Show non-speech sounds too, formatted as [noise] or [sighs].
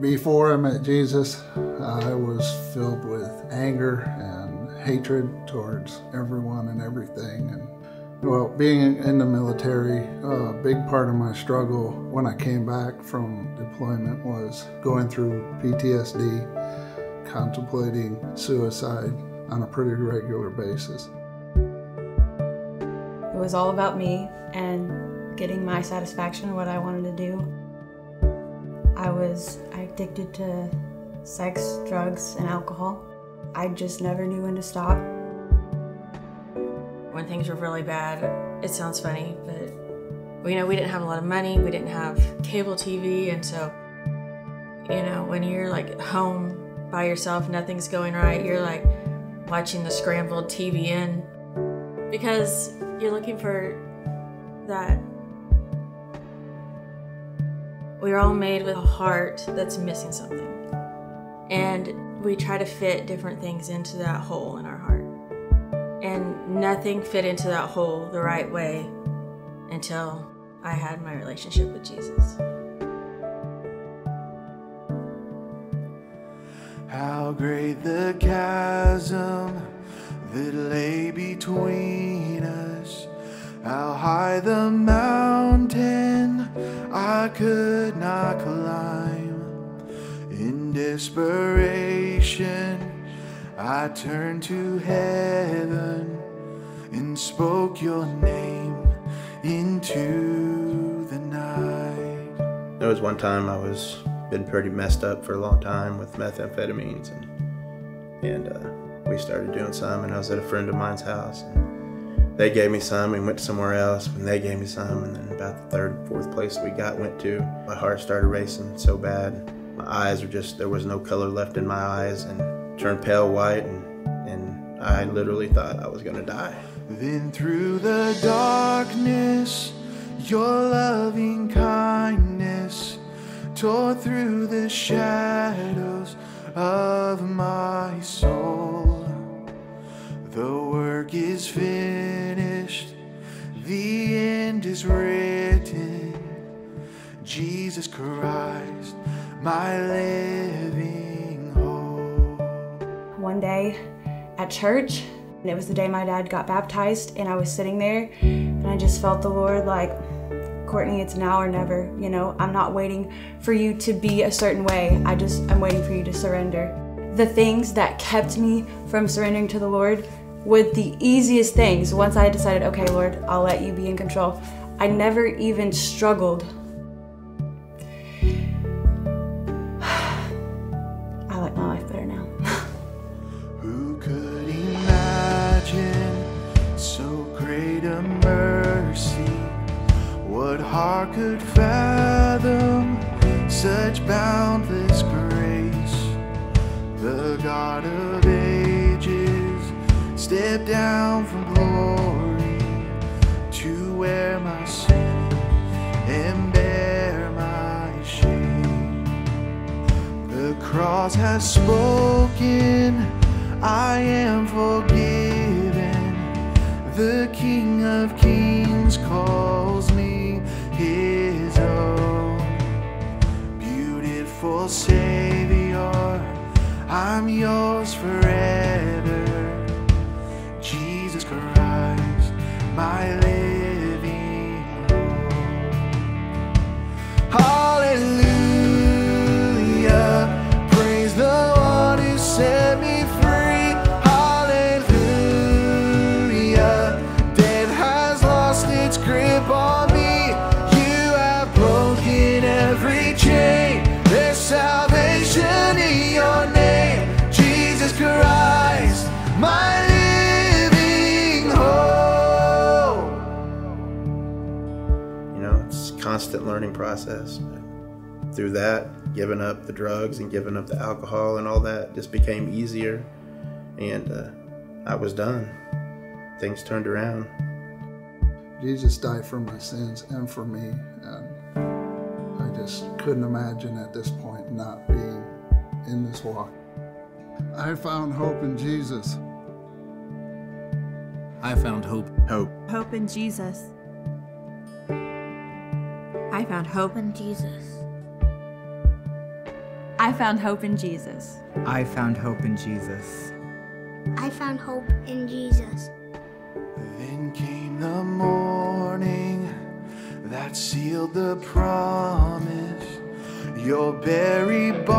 Before I met Jesus, I was filled with anger and hatred towards everyone and everything. And well, being in the military, a big part of my struggle when I came back from deployment was going through PTSD, contemplating suicide on a pretty regular basis. It was all about me and getting my satisfaction, what I wanted to do. I was addicted to sex, drugs, and alcohol. I just never knew when to stop. When things were really bad, it sounds funny, but you know, we didn't have a lot of money, we didn't have cable TV, and so, you know, when you're like home by yourself, nothing's going right, you're like watching the scrambled TV, TVN because you're looking for that we're all made with a heart that's missing something. And we try to fit different things into that hole in our heart. And nothing fit into that hole the right way until I had my relationship with Jesus. How great the chasm that lay between us. How high the mountain I could not climb. In desperation, I turned to heaven and spoke your name into the night. There was one time I was been pretty messed up for a long time with methamphetamines and and uh, we started doing some and I was at a friend of mine's house and they gave me some and went somewhere else and they gave me some and then about the third fourth place we got went to my heart started racing so bad my eyes were just there was no color left in my eyes and turned pale white and and I literally thought I was gonna die Then through the darkness, your loving kindness tore through the shadows of my soul. The work is finished, the end is written. Jesus Christ, my living hope. One day at church, and it was the day my dad got baptized, and I was sitting there, and I just felt the Lord like, Courtney, it's now or never. You know, I'm not waiting for you to be a certain way. I just, I'm waiting for you to surrender. The things that kept me from surrendering to the Lord were the easiest things. Once I decided, okay, Lord, I'll let you be in control, I never even struggled. [sighs] I like my life better now. [laughs] Who could imagine so great a mercy? What heart could fathom such boundless grace? The God of ages stepped down from glory to wear my sin and bear my shame. The cross has spoken, I am forgiven. The King of Kings calls me his own. Beautiful Savior, I'm yours forever. My living constant learning process through that giving up the drugs and giving up the alcohol and all that just became easier and uh, i was done things turned around Jesus died for my sins and for me, and I just couldn't imagine at this point not being in this walk. I found hope in Jesus. I found hope. hope Hope in Jesus. I found hope in Jesus. I found hope in Jesus. I found hope in Jesus. I found hope in Jesus. Then came the morning that sealed the promise. Your buried body